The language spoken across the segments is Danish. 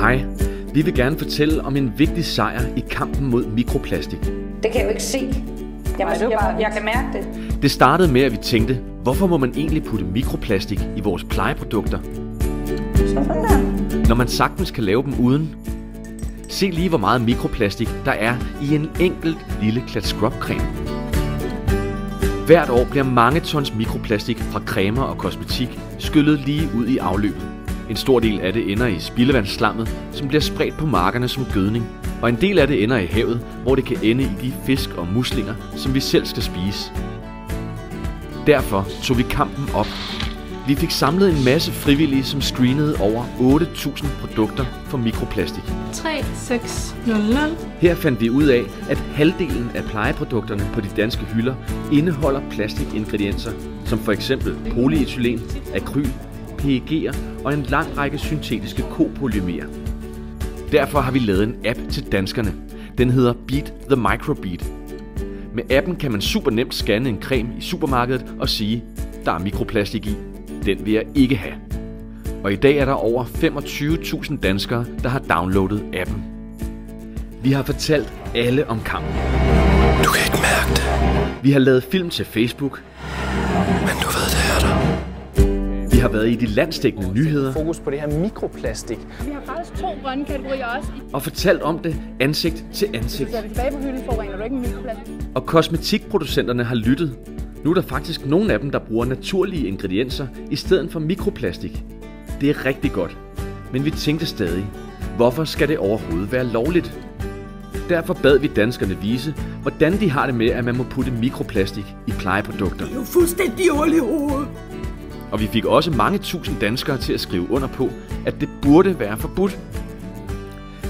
Hej. Vi vil gerne fortælle om en vigtig sejr i kampen mod mikroplastik. Det kan jeg jo ikke se. Jeg, er jo bare jeg, jeg kan mærke det. Det startede med, at vi tænkte, hvorfor må man egentlig putte mikroplastik i vores plejeprodukter, Sådan der. når man sagtens kan lave dem uden? Se lige, hvor meget mikroplastik der er i en enkelt lille klat scrubcreme. Hvert år bliver mange tons mikroplastik fra cremer og kosmetik skyllet lige ud i afløbet. En stor del af det ender i spildevandsslammet, som bliver spredt på markerne som gødning. Og en del af det ender i havet, hvor det kan ende i de fisk og muslinger, som vi selv skal spise. Derfor tog vi kampen op. Vi fik samlet en masse frivillige, som screenede over 8.000 produkter for mikroplastik. 3, 6, 0, 0. Her fandt vi ud af, at halvdelen af plejeprodukterne på de danske hylder indeholder plastikingredienser, som for eksempel polyetylen, akryl, PEG'er og en lang række syntetiske kopolymerer. Derfor har vi lavet en app til danskerne. Den hedder Beat the Microbeat. Med appen kan man super nemt scanne en creme i supermarkedet og sige, der er mikroplastik i. Den vil jeg ikke have. Og i dag er der over 25.000 danskere, der har downloadet appen. Vi har fortalt alle om kampen. Du kan ikke mærke det, Vi har lavet film til Facebook. men du ved, det har været i de landstækkende nyheder Fokus på det her mikroplastik. Vi har faktisk to grønne kategorier også. og fortalt om det ansigt til ansigt. Så vi tilbage på hylden forurener du ikke mikroplastik. Og kosmetikproducenterne har lyttet. Nu er der faktisk nogle af dem, der bruger naturlige ingredienser i stedet for mikroplastik. Det er rigtig godt. Men vi tænkte stadig, hvorfor skal det overhovedet være lovligt? Derfor bad vi danskerne vise, hvordan de har det med, at man må putte mikroplastik i plejeprodukter. Det er jo fuldstændig hul i hovedet. Og vi fik også mange tusind danskere til at skrive under på, at det burde være forbudt.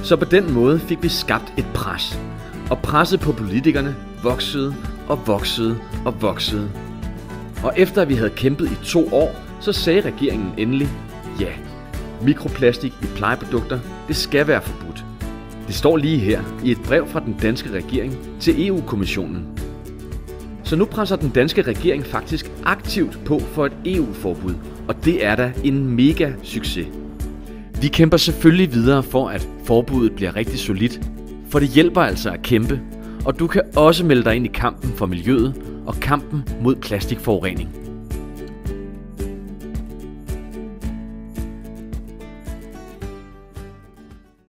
Så på den måde fik vi skabt et pres. Og presset på politikerne voksede og voksede og voksede. Og efter at vi havde kæmpet i to år, så sagde regeringen endelig, ja, mikroplastik i plejeprodukter, det skal være forbudt. Det står lige her i et brev fra den danske regering til EU-kommissionen. Så nu presser den danske regering faktisk aktivt på for et EU-forbud, og det er da en mega succes. Vi kæmper selvfølgelig videre for, at forbuddet bliver rigtig solidt, for det hjælper altså at kæmpe, og du kan også melde dig ind i kampen for miljøet og kampen mod plastikforurening.